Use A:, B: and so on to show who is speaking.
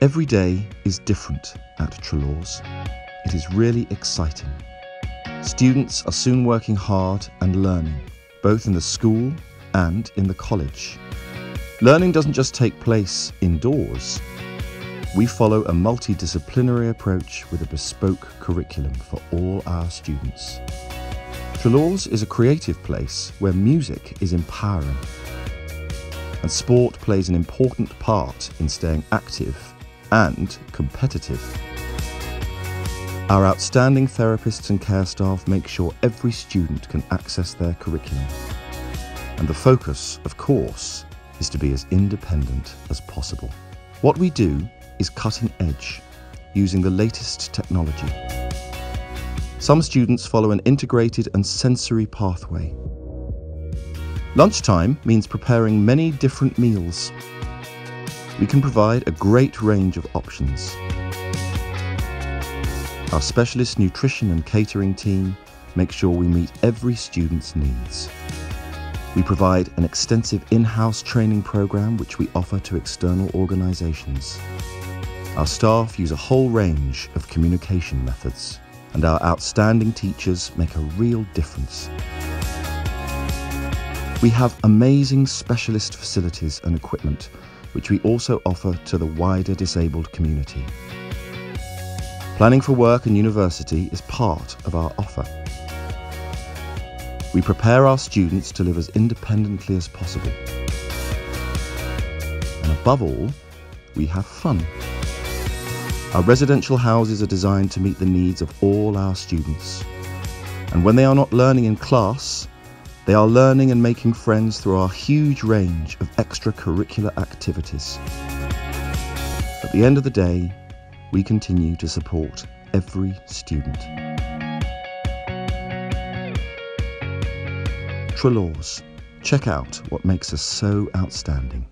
A: Every day is different at Treloar's. It is really exciting. Students are soon working hard and learning, both in the school and in the college. Learning doesn't just take place indoors. We follow a multidisciplinary approach with a bespoke curriculum for all our students. Treloar's is a creative place where music is empowering. And sport plays an important part in staying active and competitive. Our outstanding therapists and care staff make sure every student can access their curriculum. And the focus, of course, is to be as independent as possible. What we do is cutting edge, using the latest technology. Some students follow an integrated and sensory pathway. Lunchtime means preparing many different meals. We can provide a great range of options. Our specialist nutrition and catering team make sure we meet every student's needs. We provide an extensive in-house training program which we offer to external organisations. Our staff use a whole range of communication methods and our outstanding teachers make a real difference. We have amazing specialist facilities and equipment which we also offer to the wider disabled community. Planning for work and university is part of our offer. We prepare our students to live as independently as possible. And above all, we have fun. Our residential houses are designed to meet the needs of all our students. And when they are not learning in class, they are learning and making friends through our huge range of extracurricular activities. At the end of the day, we continue to support every student. Treloar's. Check out what makes us so outstanding.